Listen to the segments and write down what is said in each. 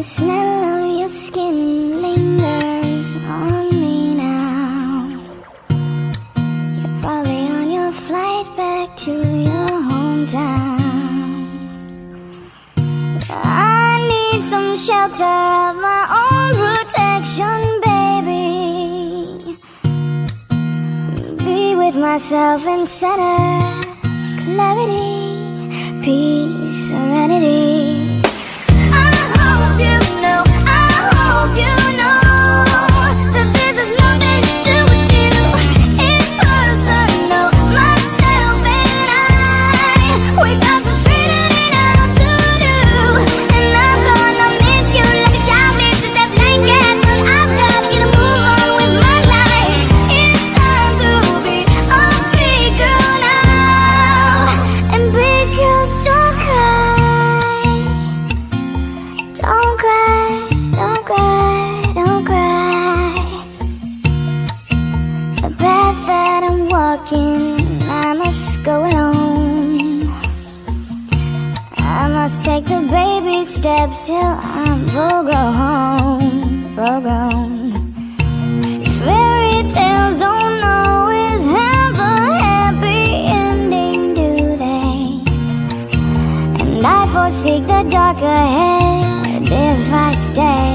The smell of your skin lingers on me now. You're probably on your flight back to your hometown. I need some shelter my own protection, baby. Be with myself in center, clarity, peace, go alone. I must take the baby steps till I'm full grown, full grown. Fairy tales don't always have a happy ending, do they? And I foresee the dark ahead if I stay.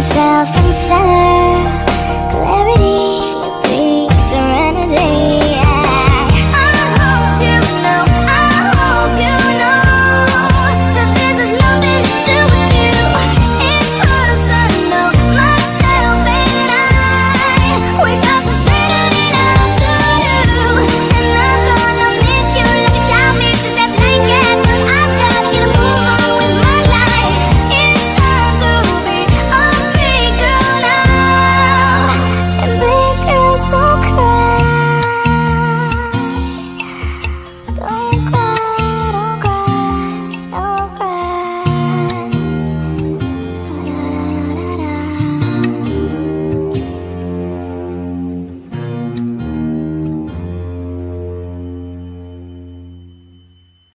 myself inside.